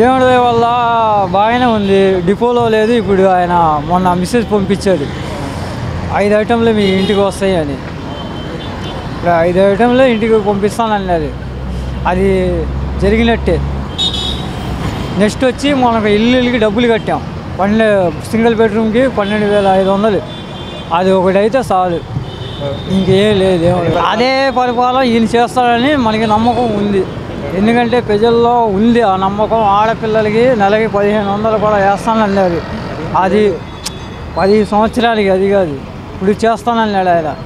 దేవుడి దయ వల్ల బాగానే ఉంది. డిపోలో లేదు. ఇప్పుడు ఆయన మొన్న మెసేజ్ పంపించాడు. ఐదు ఐటెంలు మీ ఇంటికి వస్తాయి అని. ఇప్పుడు ఐదు ఐటెంలు ఇంటికి పంపిస్తానన్నది అది జరిగినట్టే. నెక్స్ట్ వచ్చి మనకు ఇల్లుకి డబ్బులు కట్టాం. పన్నె సింగిల్ బెడ్రూమ్కి పన్నెండు వేల ఐదు వందలు. అది ఒకటి అయితే చాలు. ఇంకేం లేదు. లేదు. అదే పరిపాలన ఈయన చేస్తాడని మనకి నమ్మకం ఉంది. ఎందుకంటే ప్రజల్లో ఉంది ఆ నమ్మకం. ఆడపిల్లలకి నెలకి పదిహేను వందలు కూడా వేస్తానన్నారు అది పది సంవత్సరాలకి అది కాదు. ఇప్పుడు చేస్తానన్నాడు ఆయన.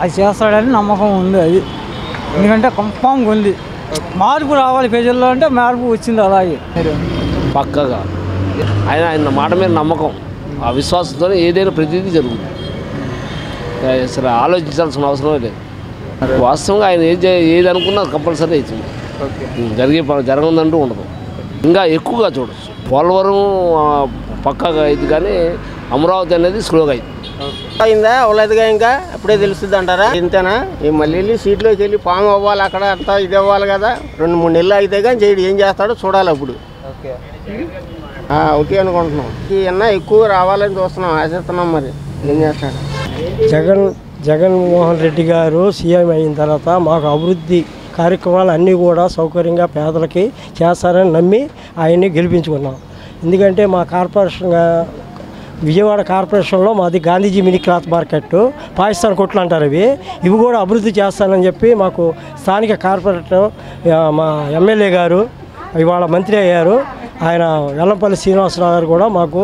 అది చేస్తాడని నమ్మకం ఉంది అది. ఎందుకంటే కన్ఫామ్గా ఉంది. మార్పు రావాలి ప్రజల్లో అంటే మార్పు వచ్చింది అలాగే. పక్కగా. ఆయన ఆయన మాట మీద నమ్మకం. ఆ విశ్వాసంతో ఏదైనా ప్రతిదీ జరుగుతుంది. అసలు ఆలోచించాల్సిన అవసరం లేదు. వాస్తవంగా ఆయన ఏది ఏది అనుకున్నా కంపల్సరీ అవుతుంది. జరిగే జరగదంటూ ఉండదు. ఇంకా ఎక్కువగా చూడొచ్చు. పోలవరం పక్కాగా అయింది కానీ అమరావతి అనేది స్లోగా అయింది. అయిందా? అవ్వలేదుగా ఇంకా? అప్పుడే తెలుస్తుంది అంటారా? ఇంతేనా? ఈ మళ్ళీ వెళ్ళి సీట్లోకి వెళ్ళి పాము అవ్వాలి అక్కడ అంతా ఇది అవ్వాలి కదా. రెండు మూడు నెలలు అయితే కానీ చేయడు. ఏం చేస్తాడో చూడాలి అప్పుడు. ఆ, ఓకే అనుకుంటున్నాం. ఈయన ఎక్కువ రావాలని చూస్తున్నాం ఆశిస్తున్నాం మరి. ఏం చేస్తాడు? జగన్ జగన్మోహన్ రెడ్డి గారు సీఎం అయిన తర్వాత మాకు అభివృద్ధి కార్యక్రమాలు అన్నీ కూడా సౌకర్యంగా పేదలకి చేస్తారని నమ్మి ఆయన్ని గెలిపించుకున్నాం. ఎందుకంటే మా కార్పొరేషన్ విజయవాడ కార్పొరేషన్లో మాది Gandhiji mini cloth market Pakistan కొట్లు అంటారు ఇవి ఇవి కూడా అభివృద్ధి చేస్తానని చెప్పి మాకు స్థానిక కార్పొరేటర్ మా ఎమ్మెల్యే గారు ఇవాళ మంత్రి అయ్యారు. ఆయన వెల్లంపల్లి శ్రీనివాసరావు గారు కూడా మాకు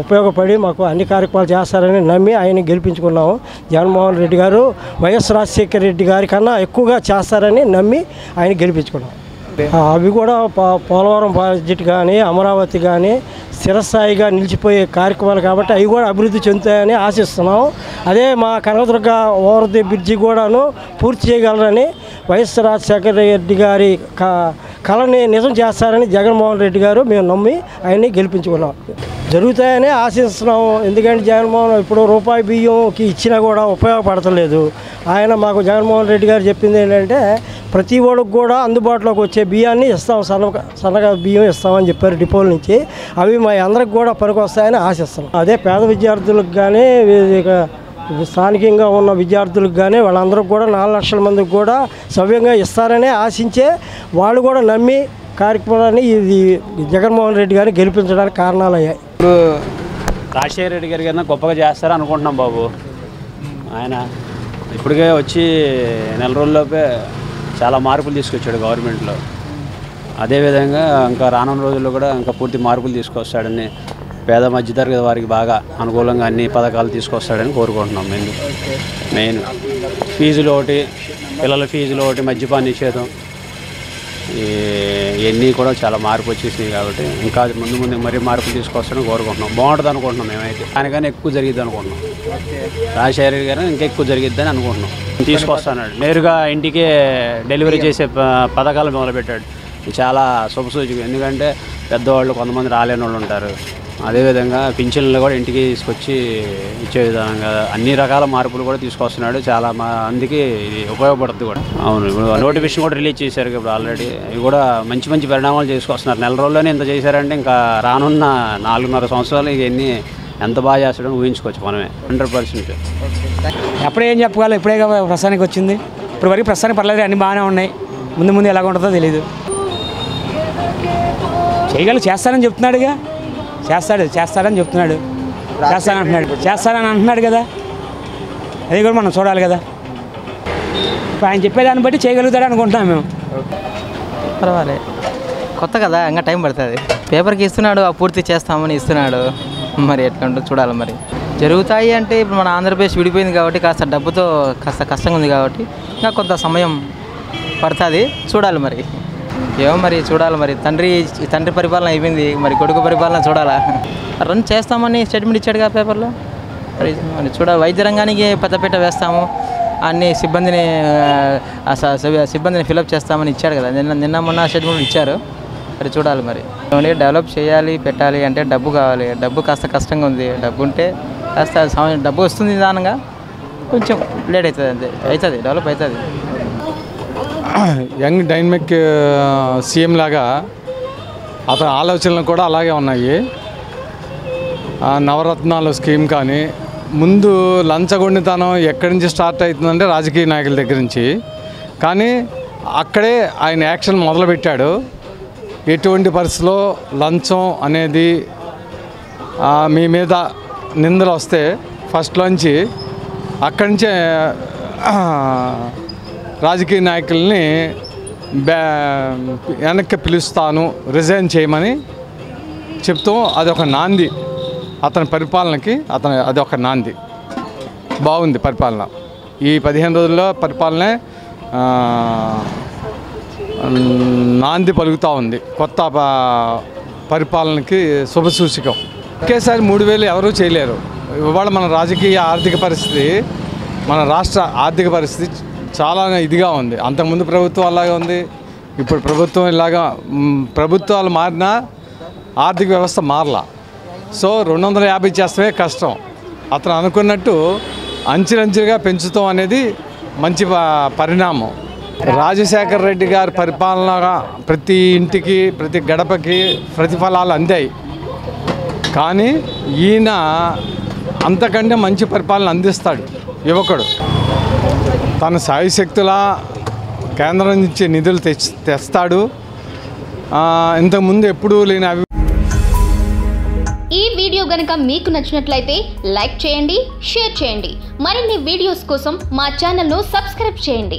ఉపయోగపడి మాకు అన్ని కార్యక్రమాలు చేస్తారని నమ్మి ఆయన గెలిపించుకున్నాము. జగన్మోహన్ రెడ్డి గారు వైఎస్ రాజశేఖర రెడ్డి గారి కన్నా ఎక్కువగా చేస్తారని నమ్మి ఆయన గెలిపించుకున్నాం. అవి కూడా పో- పోలవరం ప్రాజెక్ట్ కానీ అమరావతి కానీ స్థిరస్థాయిగా నిలిచిపోయే కార్యక్రమాలు కాబట్టి అవి కూడా అభివృద్ధి చెందుతాయని ఆశిస్తున్నాం అదే మా కనకదుర్గ ఓవర్ ది బ్రిడ్జి కూడాను పూర్తి చేయగలరని వైఎస్ రాజశేఖర రెడ్డి గారి క కళని నిజం చేస్తారని జగన్మోహన్ రెడ్డి గారు మేము నమ్మి ఆయన్ని గెలిపించుకున్నాం. జరుగుతాయని ఆశిస్తున్నాము. ఎందుకంటే జగన్మోహన్ ఇప్పుడు రూపాయి బియ్యంకి ఇచ్చినా కూడా ఉపయోగపడతలేదు. ఆయన మాకు జగన్మోహన్ రెడ్డి గారు చెప్పింది ఏంటంటే ప్రతి ఒడికి కూడా అందుబాటులోకి వచ్చే బియ్యాన్ని ఇస్తాం సన్న సన్నగా బియ్యం ఇస్తామని చెప్పారు డిపోల నుంచి. అవి మా అందరికి కూడా పనికొస్తాయని ఆశిస్తున్నాం. అదే పేద విద్యార్థులకు కానీ స్థానికంగా ఉన్న విద్యార్థులకు కానీ వాళ్ళందరికీ కూడా నాలుగు లక్షల మందికి కూడా సవ్యంగా ఇస్తారనే ఆశించే వాళ్ళు కూడా నమ్మి కార్యక్రమాన్ని ఇది జగన్మోహన్ రెడ్డి గారిని గెలిపించడానికి కారణాలయ్యాయి. ఇప్పుడు రాజశేఖర రెడ్డి గారి కన్నా గొప్పగా చేస్తారు అనుకుంటున్నాం బాబు. ఆయన ఇప్పటికే వచ్చి నెల రోజుల్లోపే చాలా మార్పులు తీసుకొచ్చాడు గవర్నమెంట్లో. అదేవిధంగా ఇంకా రానున్న రోజుల్లో కూడా ఇంకా పూర్తి మార్పులు తీసుకొస్తాడని పేద మధ్యతరగతి వారికి బాగా అనుకూలంగా అన్ని పథకాలు తీసుకొస్తాడని కోరుకుంటున్నాం మెయిన్ మెయిన్ ఫీజులు ఒకటి పిల్లల ఫీజులు ఒకటి మద్యపాన నిషేధం. ఇవన్నీ కూడా చాలా మార్పు వచ్చేసినాయి కాబట్టి ఇంకా ముందు ముందు మరీ మార్పులు తీసుకొస్తాను కోరుకుంటున్నాం. బాగుంటుంది అనుకుంటున్నాం మేమైతే. దానికన్నా ఎక్కువ జరిగిద్ది అనుకుంటున్నాం. రాజశేఖర గారు ఇంకా ఎక్కువ జరిగిద్దని అనుకుంటున్నాం. తీసుకొస్తాను నేరుగా ఇంటికే డెలివరీ చేసే పథకాలు మొదలుపెట్టాడు. చాలా శుభసూచకం ఎందుకంటే పెద్దవాళ్ళు కొంతమంది రాలేని వాళ్ళు ఉంటారు. అదేవిధంగా పింఛన్లు కూడా ఇంటికి తీసుకొచ్చి ఇచ్చే విధానంగా అన్ని రకాల మార్పులు కూడా తీసుకొస్తున్నాడు. చాలా మందికి ఇది ఉపయోగపడుతుంది కూడా. అవును ఇప్పుడు నోటిఫికేషన్ కూడా రిలీజ్ చేశారు ఇప్పుడు ఆల్రెడీ. ఇవి కూడా మంచి మంచి పరిణామాలు చేసుకొస్తున్నారు. నెల రోజుల్లోనే ఇంత చేశారంటే ఇంకా రానున్న నాలుగున్నర సంవత్సరాలు ఇవన్నీ ఎంత బాగా చేస్తాడో ఊహించుకోవచ్చు మనమే. Hundred percent. అప్పుడే ఏం చెప్పగలం? ఇప్పుడే ప్రస్తుతానికి వచ్చింది. ఇప్పుడు వరకు ప్రస్తుతానికి పర్లేదు అన్నీ బాగానే ఉన్నాయి. ముందు ముందు ఎలాగ ఉంటుందో తెలియదు చేయగలరు చేస్తానని చెప్తున్నాడుగా. చేస్తాడు చేస్తాడని చెప్తున్నాడు. చేస్తానంటున్నాడు. చేస్తానని అంటున్నాడు కదా. అది కూడా మనం చూడాలి కదా. ఇప్పుడు ఆయన చెప్పేదాన్ని బట్టి చేయగలుగుతాడు అనుకుంటున్నాం మేము. పర్వాలే. కొత్త కదా ఇంకా టైం పడుతుంది. పేపర్కి ఇస్తున్నాడు ఆ పూర్తి చేస్తామని ఇస్తున్నాడు. మరి ఎట్లా ఉంటుందో చూడాలి మరి. జరుగుతాయి అంటే ఇప్పుడు మన ఆంధ్రప్రదేశ్ విడిపోయింది కాబట్టి కాస్త డబ్బుతో కాస్త కష్టంగా ఉంది కాబట్టి ఇంకా కొంత సమయం పడుతుంది. చూడాలి మరి. ఏమో మరి చూడాలి మరి. తండ్రి తండ్రి పరిపాలన అయిపోయింది. మరి కొడుకు పరిపాలన చూడాలా? రన్ చేస్తామని స్టేట్మెంట్ ఇచ్చాడుగా పేపర్లో. మరి మరి చూడాలి. వైద్య రంగానికి పెద్దపీట వేస్తాము. అన్ని సిబ్బందిని సిబ్బందిని ఫిలప్ చేస్తామని ఇచ్చాడు కదా. నిన్న నిన్న మొన్న స్టేట్మెంట్ ఇచ్చారు. మరి చూడాలి మరి. ఓన్లీ డెవలప్ చేయాలి పెట్టాలి అంటే డబ్బు కావాలి. డబ్బు కాస్త కష్టంగా ఉంది. డబ్బు ఉంటే కాస్త సమయం డబ్బు వస్తుంది నిదానంగా. కొంచెం లేట్ అవుతుంది అంతే. అవుతుంది. డెవలప్ అవుతుంది. యంగ్ డైనమిక్ సీఎం లాగా అతని ఆలోచనలు కూడా అలాగే ఉన్నాయి. నవరత్నాలు స్కీమ్ కానీ ముందు లంచగొండితనం ఎక్కడి నుంచి స్టార్ట్ అవుతుందంటే రాజకీయ నాయకుల దగ్గర నుంచి. కానీ అక్కడే ఆయన యాక్షన్ మొదలుపెట్టాడు. ఎటువంటి పరిస్థితిలో లంచం అనేది మీ మీద నిందలు వస్తే ఫస్ట్లోంచి అక్కడి నుంచే రాజకీయ నాయకుల్ని బ్యా వెనక్కి పిలుస్తాను రిజైన్ చేయమని చెప్తూ అదొక నాంది. అతని పరిపాలనకి అతని అదొక నాంది. బాగుంది పరిపాలన. ఈ పదిహేను రోజుల్లో పరిపాలనే నాంది పలుకుతూ ఉంది. కొత్త పరిపాలనకి శుభసూచికం ఒకేసారి మూడు వేలు ఎవరూ చేయలేరు. ఇవాళ మన రాజకీయ ఆర్థిక పరిస్థితి మన రాష్ట్ర ఆర్థిక పరిస్థితి చాలా ఇదిగా ఉంది. అంతకుముందు ప్రభుత్వం అలాగే ఉంది. ఇప్పుడు ప్రభుత్వం ఇలాగా ప్రభుత్వాలు మారినా ఆర్థిక వ్యవస్థ మారలా. సో రెండు వందల యాభై చేస్తమే కష్టం. అతను అనుకున్నట్టు అంచెలంచెలుగా పెంచుతాం అనేది మంచి పరిణామం. రాజశేఖర రెడ్డి గారి పరిపాలనగా ప్రతి ఇంటికి ప్రతి గడపకి ప్రతిఫలాలు అందాయి. కానీ ఈయన అంతకంటే మంచి పరిపాలన అందిస్తాడు యువకుడు. తన సాయశక్తులా కేంద్రం నుంచి నిధులు తెచ్చి తెస్తాడు. ఇంతకుముందు ఎప్పుడూ లేని అవి ఈ వీడియో గనుక మీకు నచ్చినట్లయితే లైక్ చేయండి షేర్ చేయండి. మరిన్ని వీడియోస్ కోసం మా ఛానల్ను సబ్స్క్రైబ్ చేయండి.